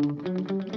Música